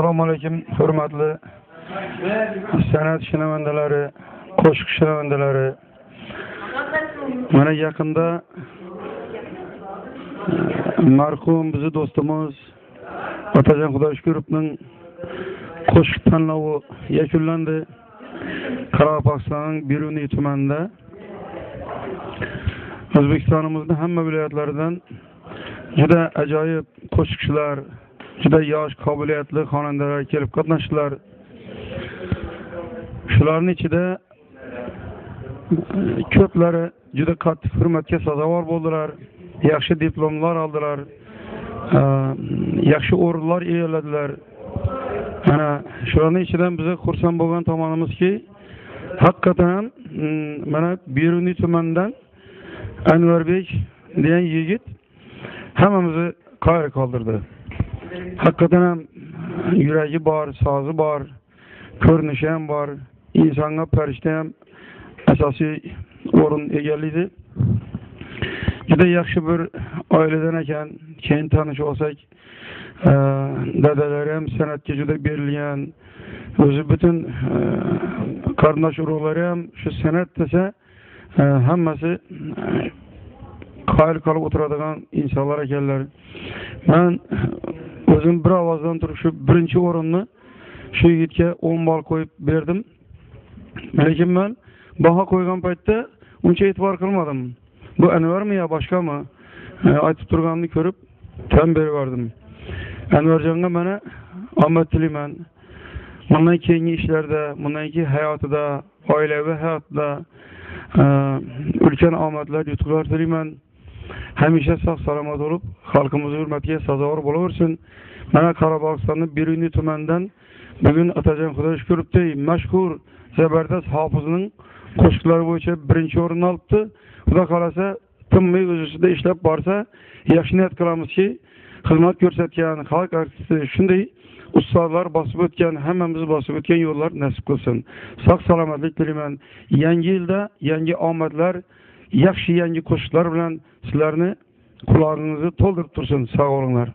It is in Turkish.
Assalomu alaykum, hurmatli san'at shinavandalari, qo'shiq shinavandalari. Mana yaqinda e, marhum bizni do'stimiz Otajon Xudoyshkurovning qo'shiq tanlovi yakunlandi. Qoraqalpog'istonning Beruniy tumanida O'zbekistonimizning hamma viloyatlaridan juda ajoyib qo'shiqchilar, juda yosh, qobiliyatli xonandalar kelib qatnashdilar. Shularning ichida ko'plari juda qattiq hurmatga sazovor bo'ldilar. Yaxshi diplomlar oldilar. Yaxshi o'rinlar egalladilar. Mana shularning ichidan biza xursand bo'lgan tomonimizki, haqiqatan mm, mana Beruniy tumanidan Anvarbek degan yigit hammamizni qoyil qoldirdi. Bor, sozi bor, ko'rinishi ham bor, insonga farishta ham asosiy o'rin egallaydi. Juda yaxshi bir oiladan ekan, keyin tanishib olsak, e, dadalari ham san'atga juda berilgan, o'zi butun e, qarindosh urug'lari ham shu san'at desa, e, hammasi qoyil qolib o'tiradigan insonlar ekanlar. Men o'zim bir ovozdan turib shu birinchi o'rinni shu yigitga 10 ball qo'yib berdim. Lekin men baho qo'ygan paytda uncha e'tibor qilmadim. Bu Anvarmi yo boshqami? E, aytib turganini ko'rib tan berib yubordim. Anvarjonga mana omad tilayman. Bundan keyingi ishlarda, bundan keyin hayotida, oilaviy hayotida e, ulkan omadlar, yutuqlar tilayman. Hamisha sog' salomat bo'lib, xalqimiz hurmatiga sazovor bo'laversin. Mana Qoraqalpog'istonning Beruniy tumanidan bugun Otajon Xudoyshkurovdek mashhur zabardast hofizning qo'shiqlari bo'yicha birinchi o'rinni olibdi. Xudo xohlasa tinmay o'z ustida ishlab borsa, yaxshi niyat qilamizki, xizmat ko'rsatgan xalq artisti shunday ustozlar bosib o'tgan, hammamiz bosib o'tgan yo'llar nasib qilsin. Sog' salomatlik tilayman. Yangi yilda yangi omadlar, yaxshi yangi qo'shiqlar bilan sizlarni qulog'ingizni to'ldirib tursin. Sog' bo'linglar.